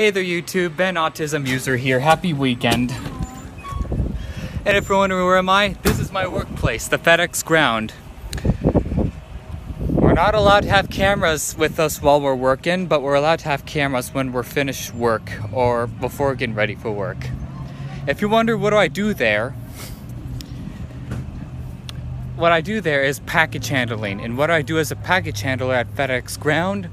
Hey there YouTube, Ben Autism User here. Happy weekend. And if you're wondering where am I, this is my workplace, the FedEx ground. We're not allowed to have cameras with us while we're working, but we're allowed to have cameras when we're finished work or before getting ready for work. If you wonder what do I do there, what I do there is package handling. And what I do as a package handler at FedEx ground,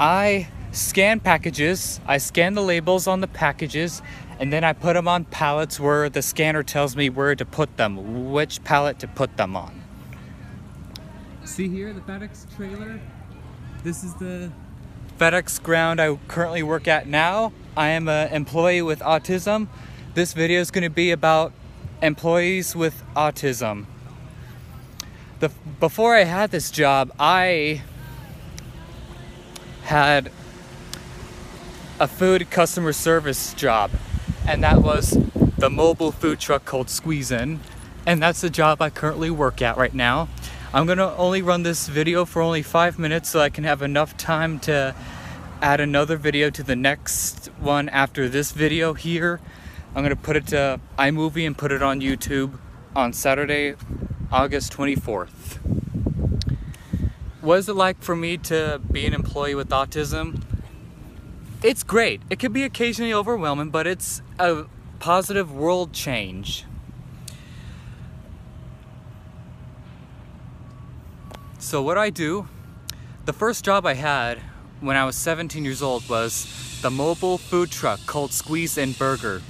I scan packages, I scan the labels on the packages, and then I put them on pallets where the scanner tells me where to put them, which pallet to put them on. See here, the FedEx trailer? This is the FedEx ground I currently work at now. I am an employee with autism. This video is going to be about employees with autism. The, before I had this job, I had a food customer service job and that was the mobile food truck called Squeeze In. And that's the job I currently work at right now. I'm gonna only run this video for only five minutes so I can have enough time to add another video to the next one after this video here. I'm gonna put it to iMovie and put it on YouTube on Saturday, August 24th. What is it like for me to be an employee with autism? It's great. It can be occasionally overwhelming, but it's a positive world change. So, what I do, the first job I had when I was 17 years old was the mobile food truck called Squeeze In Burger.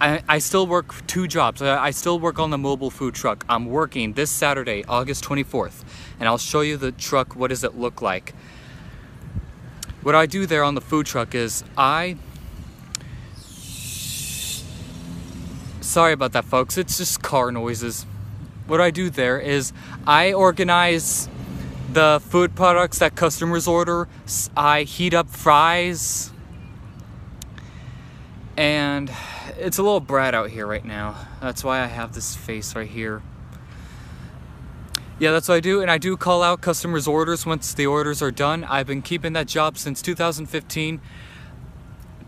I, I still work two jobs. I still work on the mobile food truck. I'm working this Saturday, August 24th, and I'll show you the truck. What does it look like? What I do there on the food truck is I Sorry about that folks, it's just car noises. What I do there is I organize the food products that customers order. I heat up fries. And it's a little brat out here right now. That's why I have this face right here. Yeah, that's what I do, and I do call out customers' orders once the orders are done. I've been keeping that job since 2015,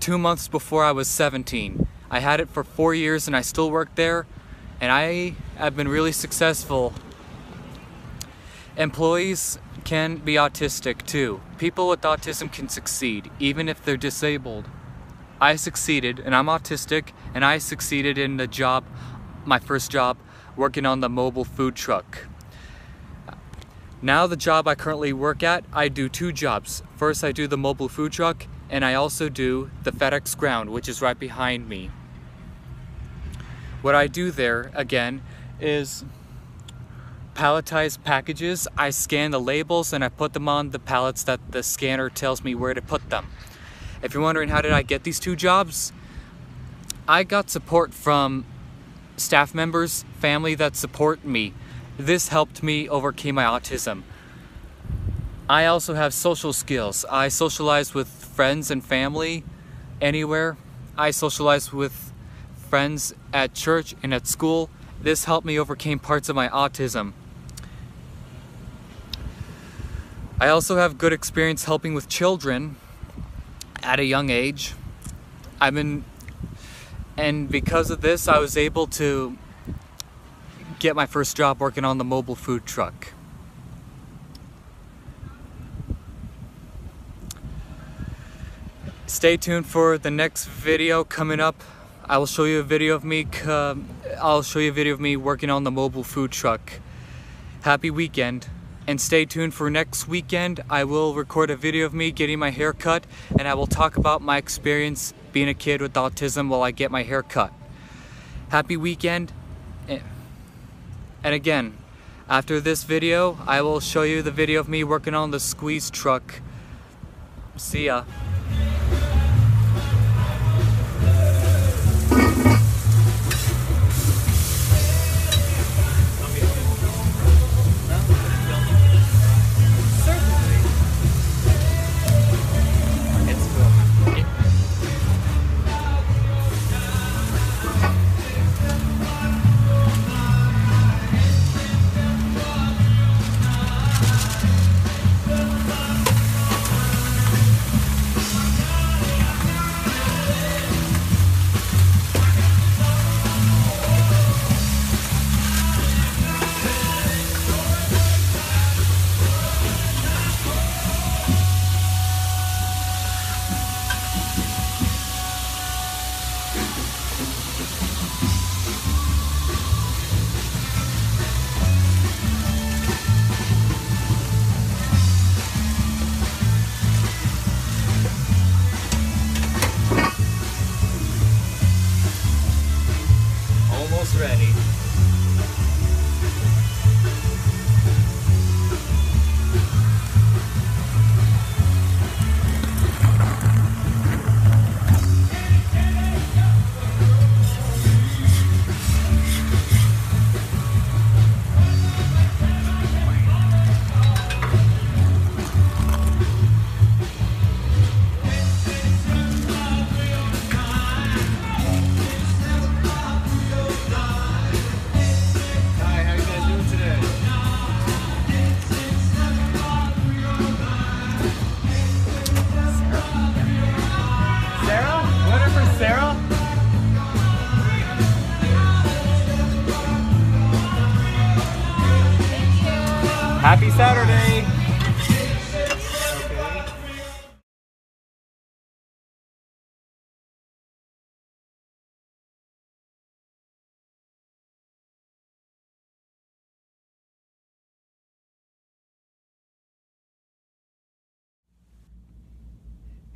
two months before I was 17. I had it for four years and I still work there, and I have been really successful. Employees can be autistic too. People with autism can succeed, even if they're disabled. I succeeded, and I'm autistic, and I succeeded in the job, my first job, working on the mobile food truck. Now the job I currently work at, I do two jobs. First I do the mobile food truck and I also do the FedEx ground which is right behind me. What I do there again is palletize packages. I scan the labels and I put them on the pallets that the scanner tells me where to put them. If you're wondering how did I get these two jobs, I got support from staff members, family that support me. This helped me overcome my autism. I also have social skills. I socialize with friends and family anywhere. I socialize with friends at church and at school. This helped me overcome parts of my autism. I also have good experience helping with children at a young age. I've been, and because of this, I was able to get my first job working on the mobile food truck. Stay tuned for the next video coming up. I will show you a video of me, uh, I'll show you a video of me working on the mobile food truck. Happy weekend. And stay tuned for next weekend. I will record a video of me getting my hair cut and I will talk about my experience being a kid with autism while I get my hair cut. Happy weekend. And again, after this video, I will show you the video of me working on the squeeze truck. See ya. ready.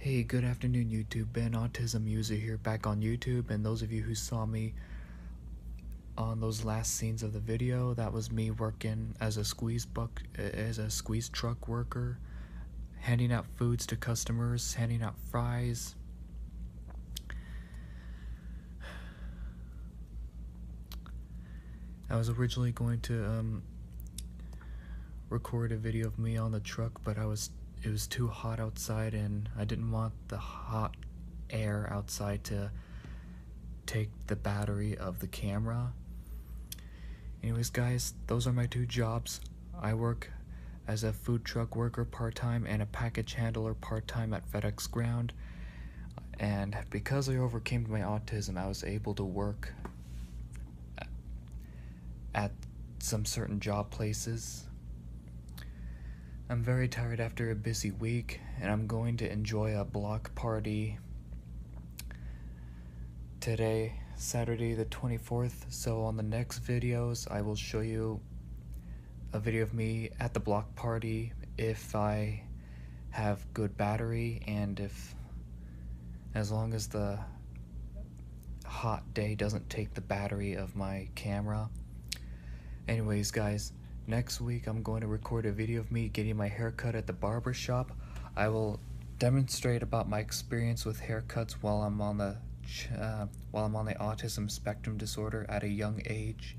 Hey, good afternoon, YouTube. Ben Autism User here, back on YouTube. And those of you who saw me on those last scenes of the video, that was me working as a squeeze buck, as a squeeze truck worker, handing out foods to customers, handing out fries. I was originally going to um, record a video of me on the truck, but I was it was too hot outside and I didn't want the hot air outside to take the battery of the camera. Anyways, guys, those are my two jobs. I work as a food truck worker part time and a package handler part time at FedEx Ground. And because I overcame my autism, I was able to work at some certain job places I'm very tired after a busy week, and I'm going to enjoy a block party today, Saturday the 24th. So, on the next videos, I will show you a video of me at the block party if I have good battery and if, as long as the hot day doesn't take the battery of my camera. Anyways, guys. Next week, I'm going to record a video of me getting my haircut at the barber shop. I will demonstrate about my experience with haircuts while I'm on the uh, while I'm on the autism spectrum disorder at a young age.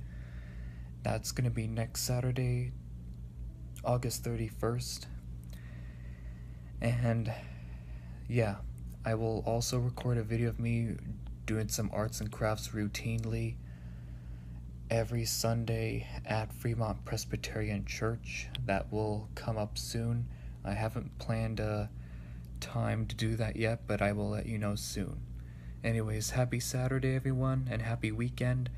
That's going to be next Saturday, August 31st. And yeah, I will also record a video of me doing some arts and crafts routinely every Sunday at Fremont Presbyterian Church. That will come up soon. I haven't planned a time to do that yet, but I will let you know soon. Anyways, happy Saturday, everyone, and happy weekend.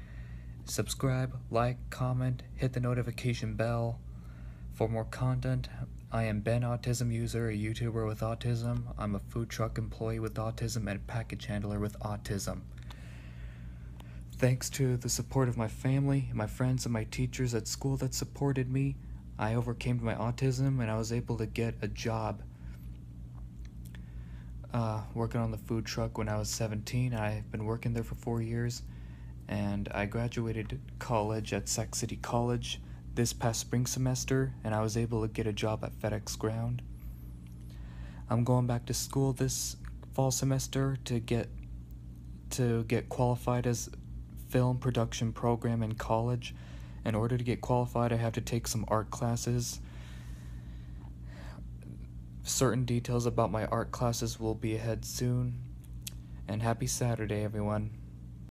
Subscribe, like, comment, hit the notification bell for more content. I am Ben Autism User, a YouTuber with autism. I'm a food truck employee with autism and package handler with autism. Thanks to the support of my family, my friends, and my teachers at school that supported me, I overcame my autism and I was able to get a job uh, working on the food truck when I was 17. I've been working there for four years, and I graduated college at Sac City College this past spring semester, and I was able to get a job at FedEx Ground. I'm going back to school this fall semester to get to get qualified as film production program in college. In order to get qualified, I have to take some art classes. Certain details about my art classes will be ahead soon. And happy Saturday, everyone.